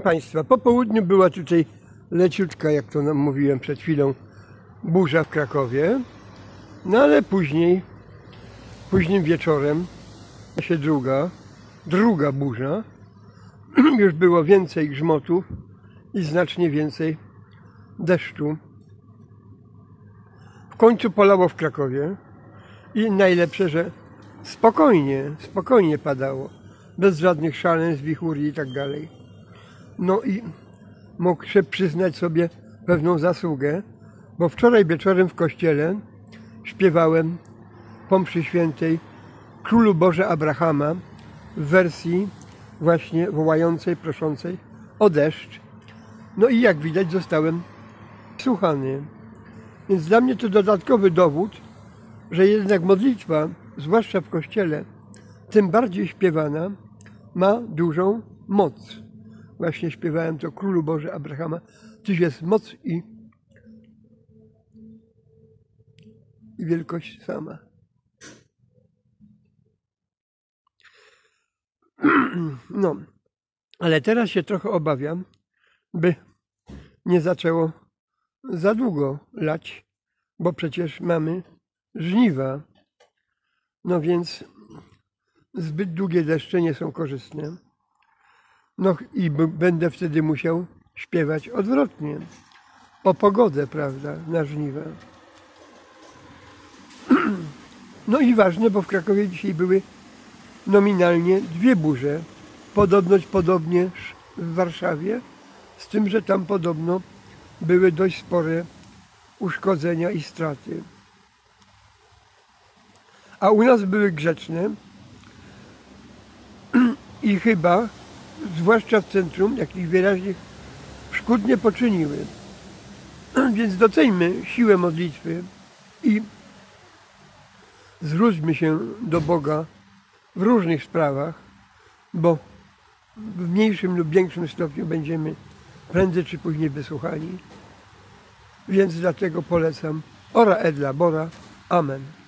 Państwa, po południu była tutaj leciutka, jak to nam mówiłem przed chwilą, burza w Krakowie. No ale później, późnym wieczorem się druga, druga burza. Już było więcej grzmotów i znacznie więcej deszczu. W końcu polało w Krakowie i najlepsze, że spokojnie, spokojnie padało. Bez żadnych szaleństw, wichurii i tak dalej. No i mógł się przyznać sobie pewną zasługę, bo wczoraj wieczorem w kościele śpiewałem po mszy świętej Królu Boże Abrahama w wersji właśnie wołającej, proszącej o deszcz. No i jak widać zostałem słuchany. Więc dla mnie to dodatkowy dowód, że jednak modlitwa, zwłaszcza w kościele, tym bardziej śpiewana, ma dużą moc. Właśnie śpiewałem to Królu Boże Abrahama. Tyś jest moc i, i wielkość sama. No, ale teraz się trochę obawiam, by nie zaczęło za długo lać, bo przecież mamy żniwa. No więc zbyt długie deszcze nie są korzystne. No i będę wtedy musiał śpiewać odwrotnie. O pogodę, prawda, na żniwa. No i ważne, bo w Krakowie dzisiaj były nominalnie dwie burze. Podobność podobnież w Warszawie, z tym, że tam podobno były dość spore uszkodzenia i straty. A u nas były grzeczne i chyba, zwłaszcza w centrum, jakich wyraźnych szkód nie poczyniły. Więc doceńmy siłę modlitwy i zwróćmy się do Boga w różnych sprawach, bo w mniejszym lub większym stopniu będziemy prędzej czy później wysłuchani. Więc dlatego polecam Ora Edla Bora. Amen.